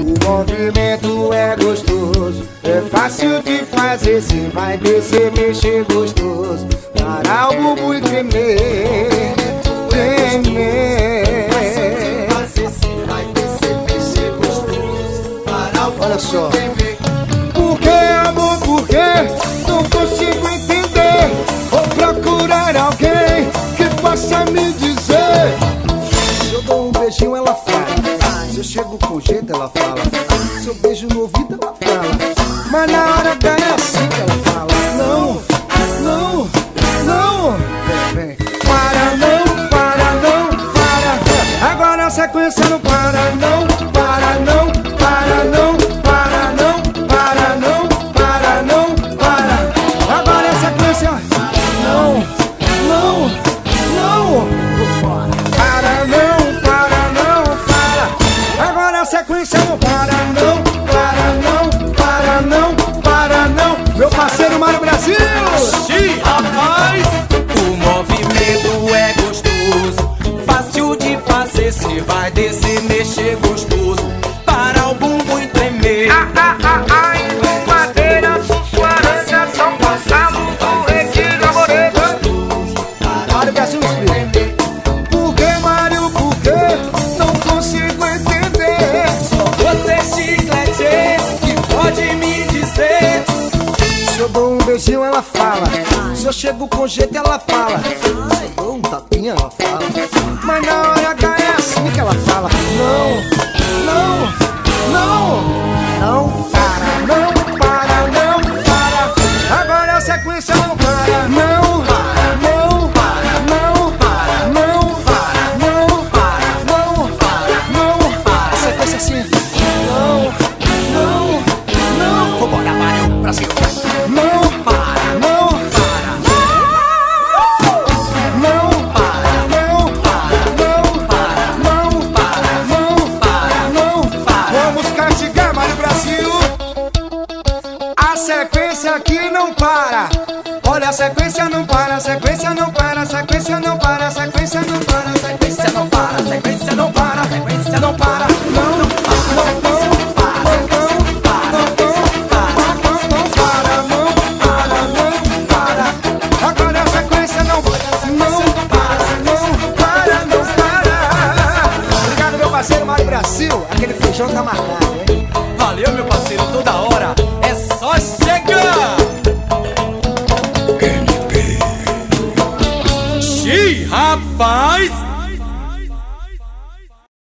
O movimento é gostoso, é fácil de fazer. Se vai descer, mexer gostoso. Parar o bumbum e tremer, tremer. Olha só. Eu chego com jeito, ela fala. Se eu beijo no ouvido, ela fala. Mas na hora da é assim que ela fala. Não, não, não. Vem, vem. Para, não, para, não, para. Agora sequência não fazer. Se vai descer, mexer gostoso. Para o bumbum e tremer. Mário Brasil explica. Por que, Mário, por que? Não consigo entender. Você chiclete que pode me dizer. Se eu dou um beijinho, ela fala. Se eu chego com jeito, ela fala. Tapinha, ela fala. Mas na hora H é assim que ela fala. Não, não, não, não para, não para, não para. Agora a sequência não para. Não para, sequência aqui não para. Olha, a sequência não para, a sequência não para, a sequência não para, a sequência não para, a sequência não para, a sequência não para, a sequência não para. Não, não não, não, Brasil. Aquele feijão tá marcado, hein? Valeu, meu Rapaz!